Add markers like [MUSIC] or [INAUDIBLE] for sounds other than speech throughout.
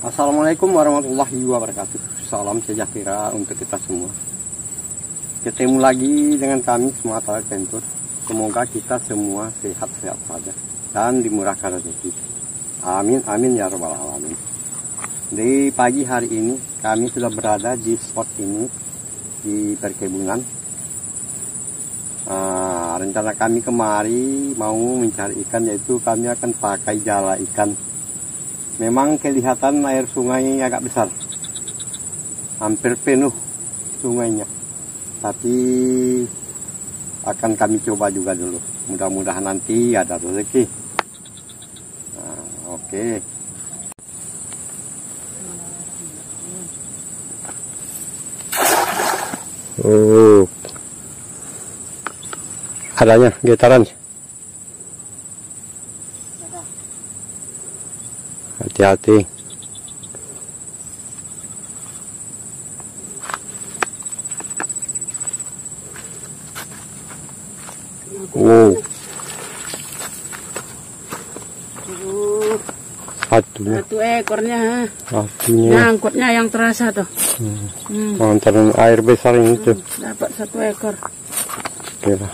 Assalamualaikum warahmatullahi wabarakatuh. Salam sejahtera untuk kita semua. Ketemu lagi dengan kami semua Talat Ventur. Semoga kita semua sehat-sehat saja dan dimurahkan rezeki. Amin amin ya rabbal alamin. Di pagi hari ini kami sudah berada di spot ini di perkebunan. Ah, rencana kami kemari mau mencari ikan yaitu kami akan pakai jala ikan Memang kelihatan air sungai agak besar. Hampir penuh sungainya. Tapi akan kami coba juga dulu. Mudah-mudahan nanti ada rezeki. Nah, Oke. Okay. Oh. Adanya getaran. Hati-hati. Wow. Satunya satu ekornya satunya. Nyangkutnya yang terasa tuh. Hmm. hmm. air besar ini tuh. Hmm, dapat satu ekor. Oke lah.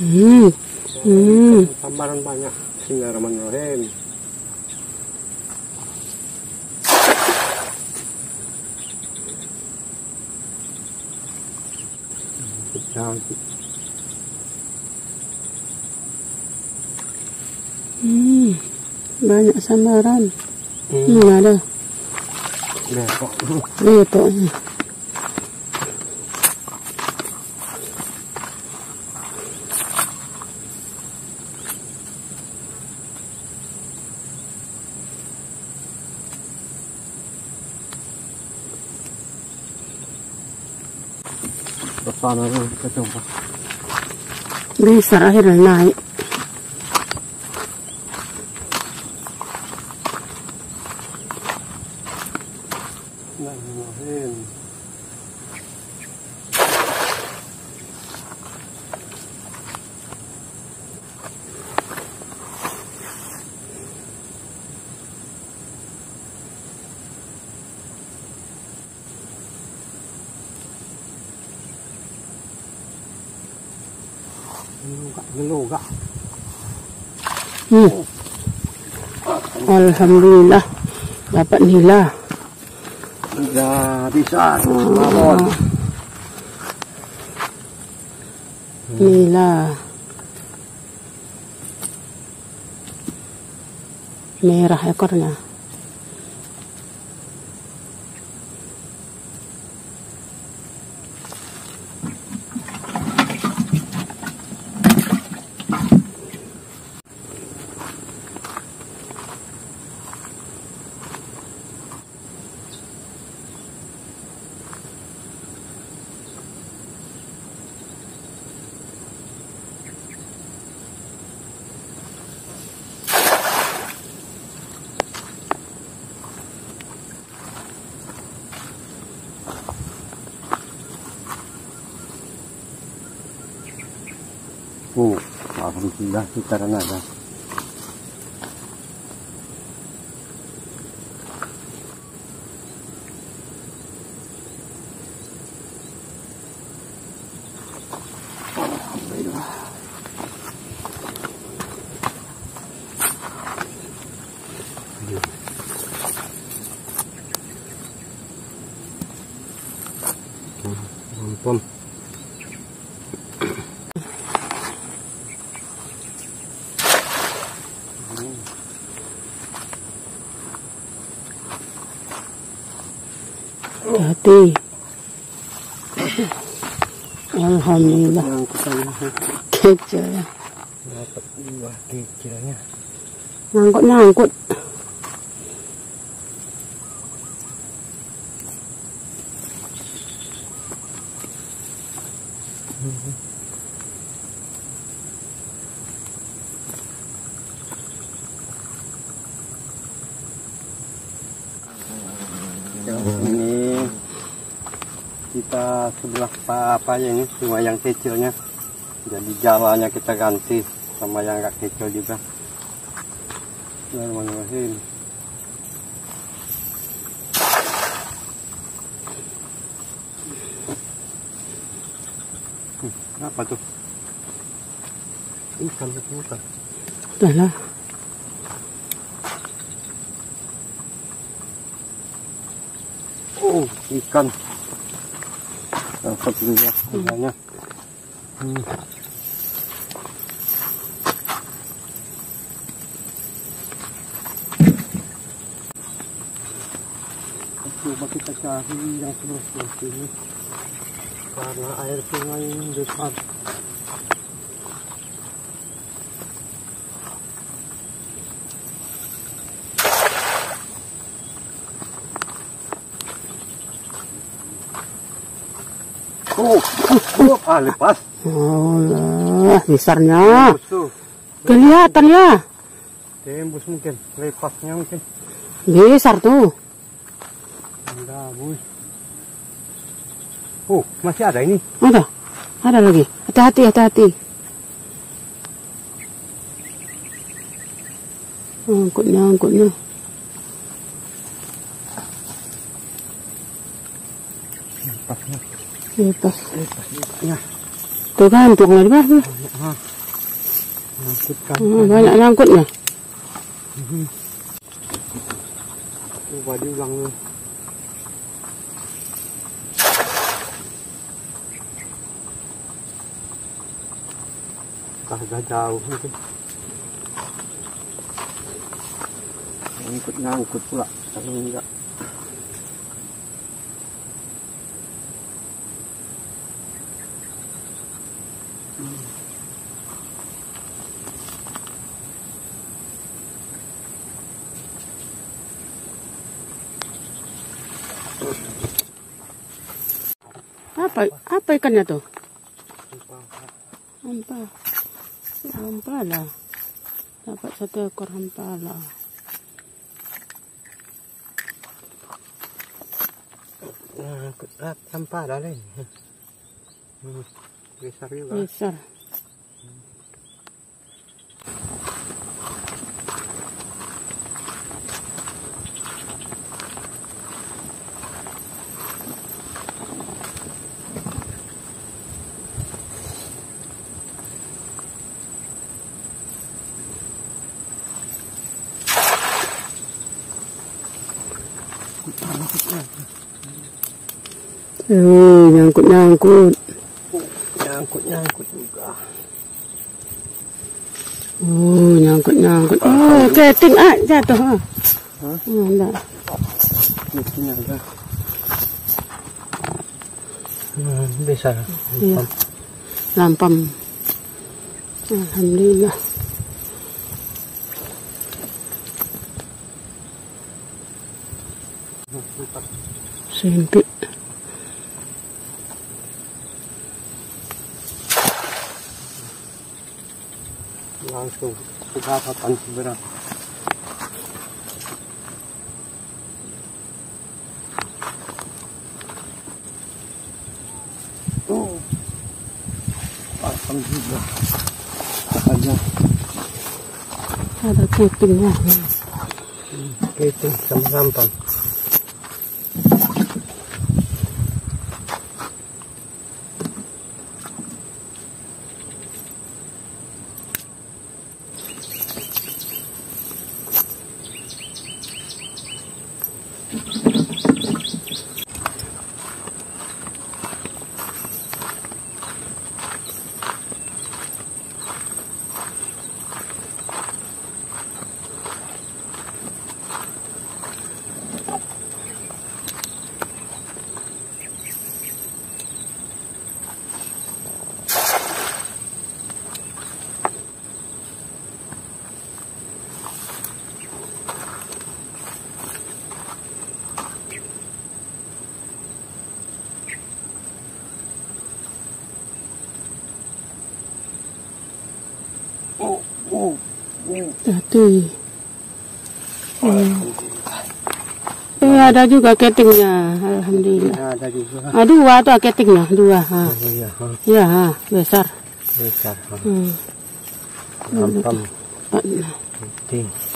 Hmm. Hmm. tambahan banyak Bismillahirrahmanirrahim. Hmm, banyak sambaran. Hmm. Ini ada. Lepok. ตอนนั้นก็จมไปได้สาระให้หลาย Alhamdulillah. Dapat nila sudah bisa babon nila merah ekornya Oh, alhamdulillah putaran ada. Hati Alhamdulillah kecil ya dapat dua kecilnya nyangkut nyangkut ini kita sebelah apa ya ini cuma yang kecilnya. Jadi jalannya kita ganti sama yang gak kecil juga. Bismillahirrahmanirrahim hmm, apa tuh? Ikan muter udah lah. Oh ikan. Ini ya, banyak. Hmm. Coba kita cari yang seperti ini karena air sungai ini Oh, ah lepas. Allah, besarnya. Kelihatan ya. Tembus mungkin, lepasnya mungkin. Besar tuh. Enggak, bus. Oh, masih ada ini. Ada. Ada lagi. Hati-hati, hati-hati. Angkutnya, angkutnya. Lepasnya, Lepas. lepas, lepasnya. Tuh kan, tuh di bawah. tuh. Hmm, banyak angkutnya. Coba diulang. Agak jauh mungkin. Ngikut ngangkut pula. Kalau enggak. Apa apa ikannya tuh? Hampa. Hampa lah. Dapat satu ekor hampa lah. Ah, tanpa ada lain. Hmm, Besar juga. Besar. Eh, nyangkut nyangkut. Nyangkut nyangkut juga. Oh, nyangkut nyangkut. Oh, keting ah jatuh. Hah? Oh, enggak. Mestinya ada. Hmm, besar. Iya. Lampam. Alhamdulillah. Sempit. Langsung kedapatan seberat. Oh. Alhamdulillah. Ada Ada ketingnya. keting sama lampang. Oh, oh, oh. Hati. Eh. eh, ada juga ketingnya. Alhamdulillah. Ada juga. Ah, dua tuh ketingnya, dua. Ha. Oh, iya, Ya, ha. besar. besar. oh. Hmm. Ah, keting.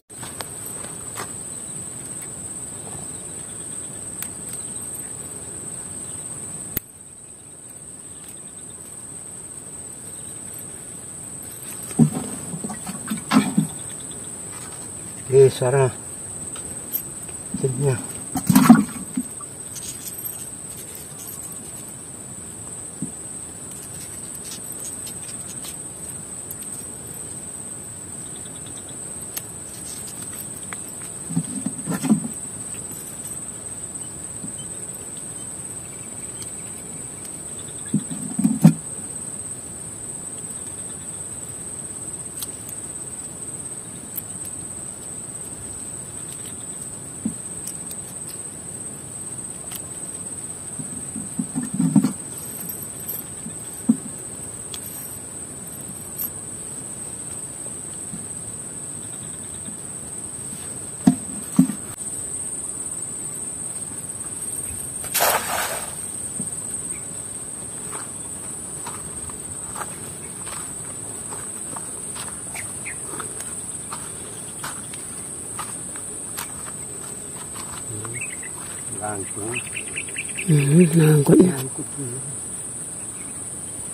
Oke, sekarang Langsung. Hmm, nangkutnya. Angkut dulu.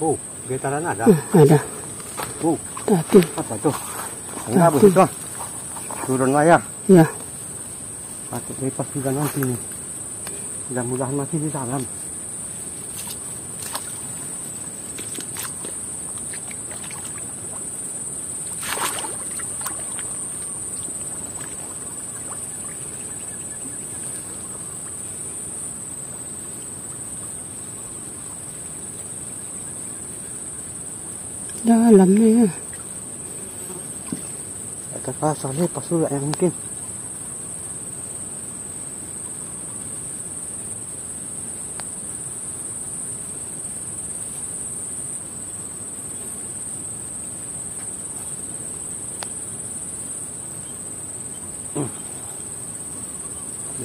Oh, getaran ada. Hmm, ada. Oh, Tapi, apa tuh? Enggak, itu. Turun layar. ya. Takut lepas juga nanti nih. Mudah-mudahan masih di dalam. Dalam nih ya. Ada pasal lepas juga yang mungkin. Hmm.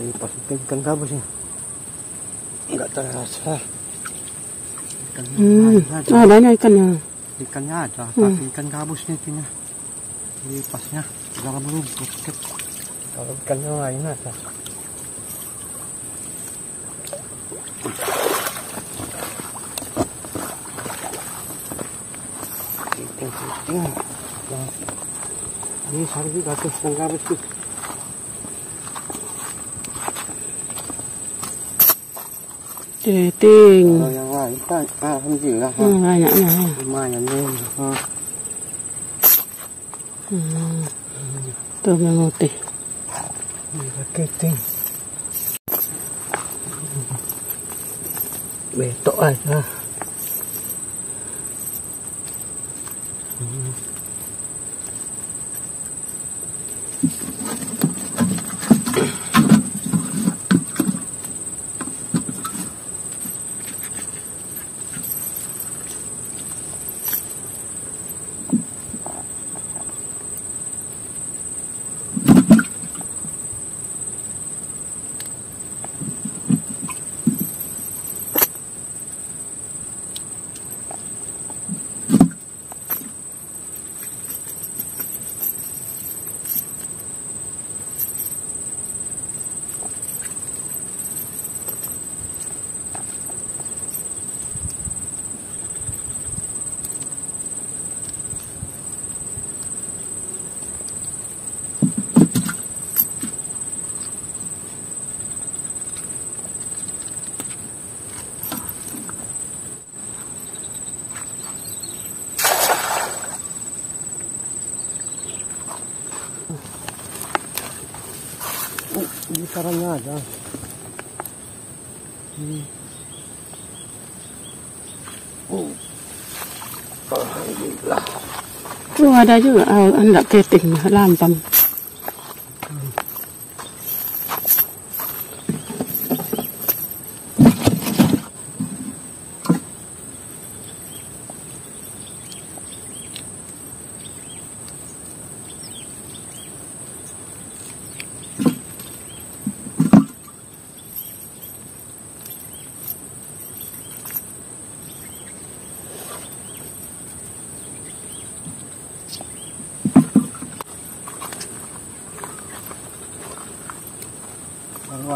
Lepas ikan, ikan gabusnya. Enggak terasa. Ikan Hmm, adanya ikannya. Ikannya ada, Hmm. tapi ikan gabusnya itunya. Lipasnya dalam rumput. Kalau ikan yang lain ada. Nah, Ini sari juga tuh ikan gabus tuh. Teting. Kalau yang lain kan, alhamdulillah. ha. Hmm, banyaknya ya. Lumayan nih. ha. Hmm. Tuh yang putih. Ini keting. Betok aja. Oh, ini sarangnya ada. Hmm. Oh. Alhamdulillah. Tuh ada juga. Oh, enggak keting. Lampam.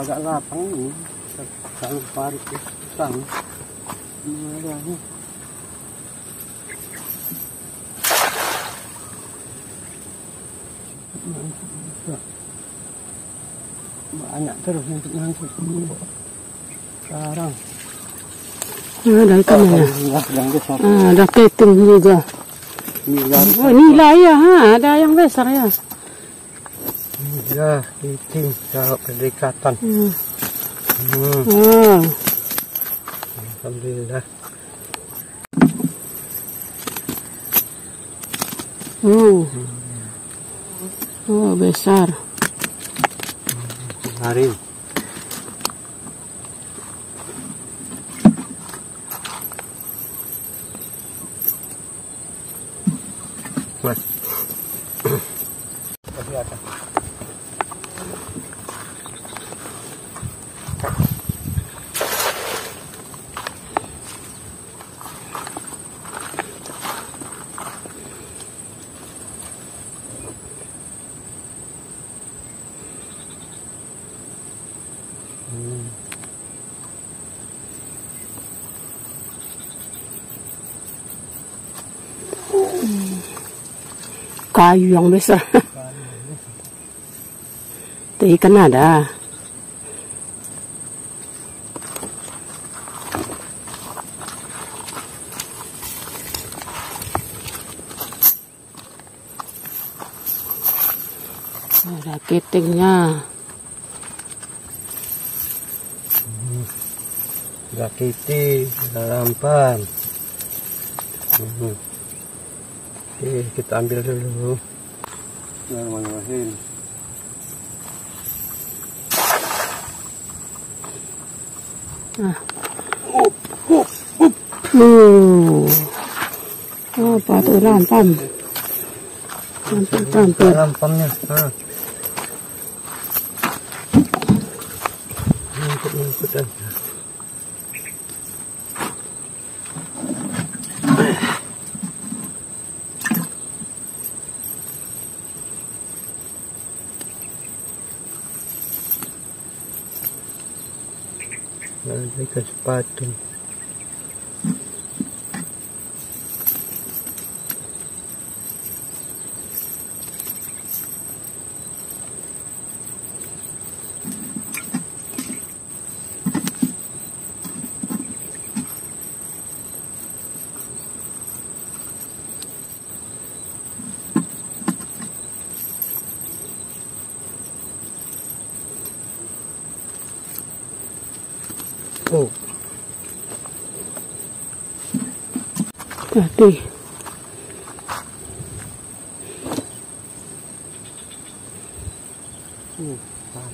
Kalau ini, kalau parit ke sang, ada nih. banyak terus untuk ngangkut sekarang Ah, ada ikannya. Alhamdulillah yang besar Ah, ada keting juga. Oh, nila ya, ha, ada yang besar ya. nila iting jauh kedekatan Hmm. Hmm. Oh, Alhamdulillah oh. Oh, besar. hari Mas. Kasih apa? Kayu yang besar. Itu ikan ada. Ada ketingnya. Gakiti, lampan. Hmm. Oke, kita ambil dulu. Bismillahirrahmanirrahim. Uh. Apa tuh lampan? Lampan, lampan. Lampannya. Ah. Ngikut, ngikut aja. Sepatu. Oh, Tadi. uh, pas.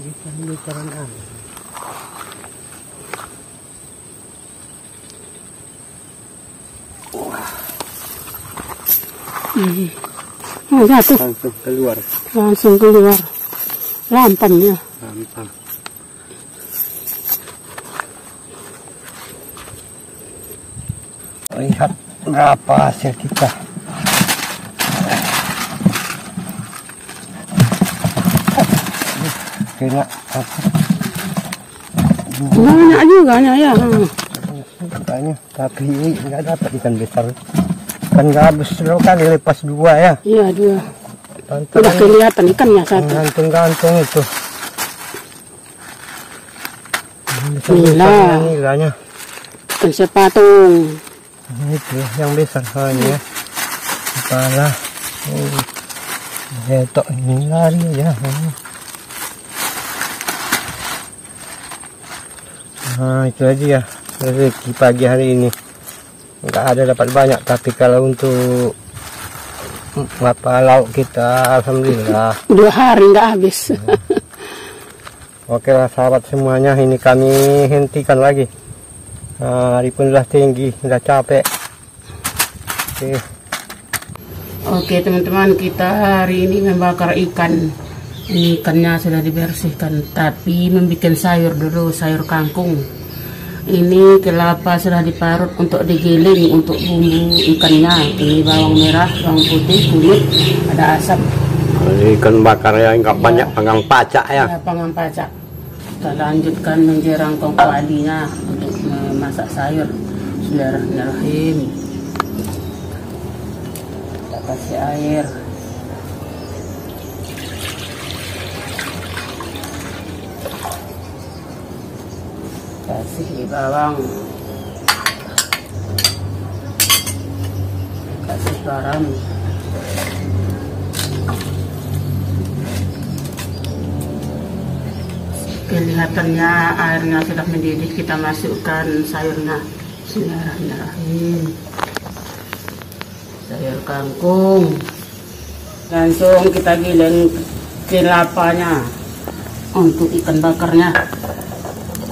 Bisa literan ah. Hmm. Oh, jatuh. Langsung keluar. Langsung keluar. Lampannya. Lihat berapa hasil kita. Kena apa Banyak juga ya. Hmm. katanya, tapi nggak dapat ikan besar. Kan gabus lo kali lepas dua ya. Iya dua. Pantai Udah kelihatan ikannya satu. gantung-gantung itu. Nila. Nilanya. Ikan sepatung. Nah, itu yang besar hanya kepala. Oh. Betok ini lari ya. Nah itu aja ya. Rezeki pagi hari ini. Nggak ada dapat banyak tapi kalau untuk apa lauk kita alhamdulillah. [LAUGHS] Dua hari nggak habis. Oke lah sahabat semuanya ini kami hentikan lagi nah, hari pun sudah tinggi sudah capek oke Oke teman-teman kita hari ini membakar ikan. Ini ikannya sudah dibersihkan tapi membuat sayur dulu sayur kangkung. Ini kelapa sudah diparut untuk digiling untuk bumbu ikannya. Ini bawang merah, bawang putih, kunyit, ada asam. Ini ikan bakar ya nggak banyak panggang pacak ya. Ya, pangan pacak. Kita lanjutkan menjerang padinya masak sayur. Bismillahirrahmanirrahim. Kita kasih air. Kasih di bawang. Kasih garam. Kelihatannya airnya sudah mendidih kita masukkan sayurnya. Bismillahirrahmanirrahim. Sayur kangkung. Langsung kita giling kelapanya untuk ikan bakarnya.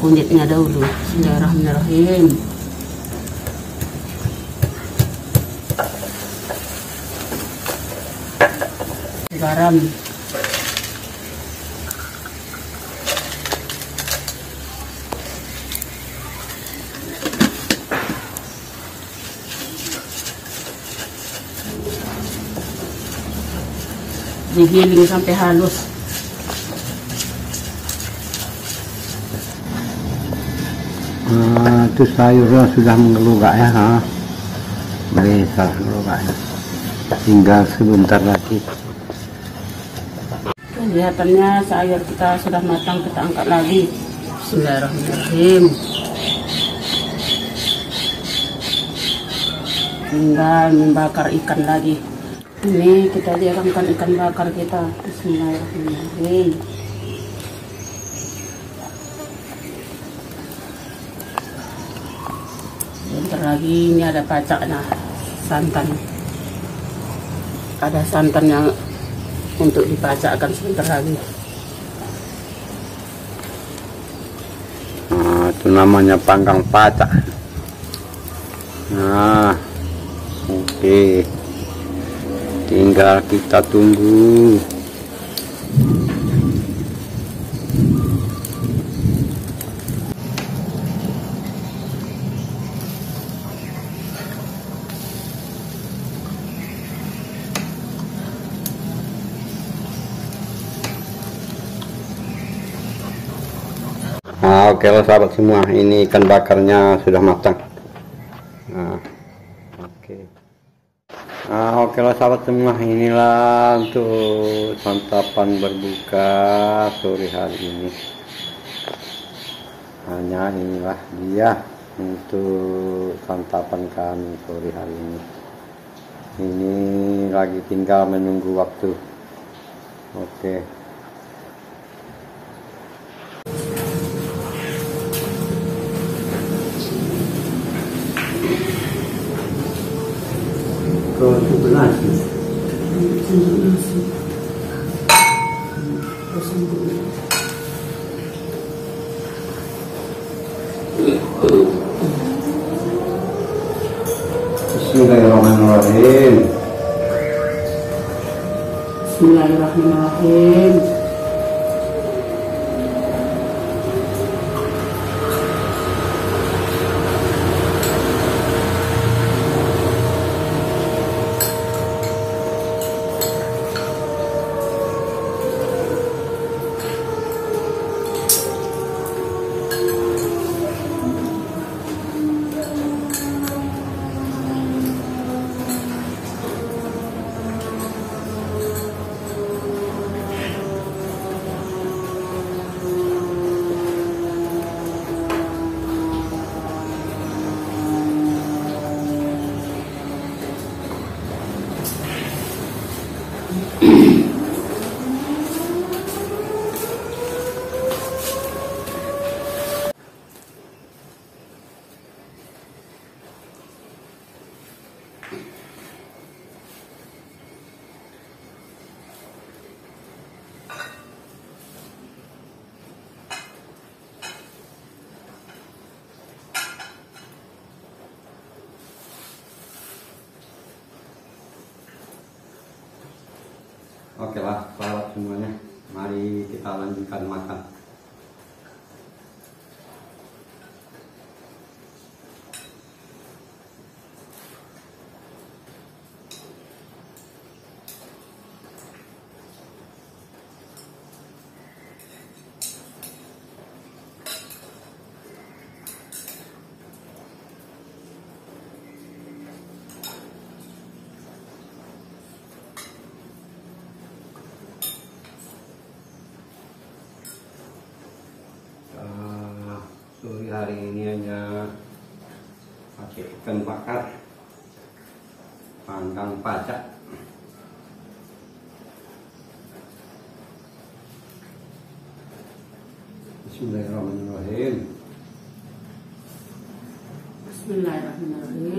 Kulitnya dahulu. Bismillahirrahmanirrahim. Garam digiling sampai halus. Ah, itu sayurnya sudah mengeluarkan ya ha? bisa mengeluarkan tinggal sebentar lagi. Kelihatannya sayur kita sudah matang kita angkat lagi. Bismillahirrahmanirrahim. Tinggal membakar ikan lagi ini kita diamkan ikan bakar kita. Bismillahirrahmanirrahim. Bentar lagi ini ada pacaknya santan. Ada santan yang untuk dipacakkan sebentar lagi. Nah, itu namanya panggang pacak. Nah oke. okay. Tinggal kita tunggu Nah, oke lah sahabat semua, ini ikan bakarnya sudah matang. Nah, oke. Nah, oke lah sahabat semua, inilah untuk santapan berbuka sore hari ini. Hanya inilah dia untuk santapan kami sore hari ini. Ini lagi tinggal menunggu waktu. Oke. про значимость. Бисмиллахиррахманиррахим. Бисмиллахиррахманиррахим. Oke lah, hari ini hanya pakai ikan bakar panggang pacak Bismillahirrahmanirrahim Bismillahirrahmanirrahim.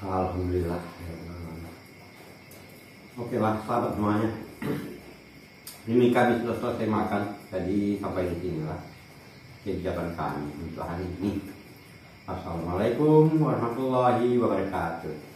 Alhamdulillah. Oke lah, sahabat semuanya. Ini kami sudah selesai makan, jadi sampai di sini lah kegiatan kami untuk hari ini. Assalamualaikum warahmatullahi wabarakatuh.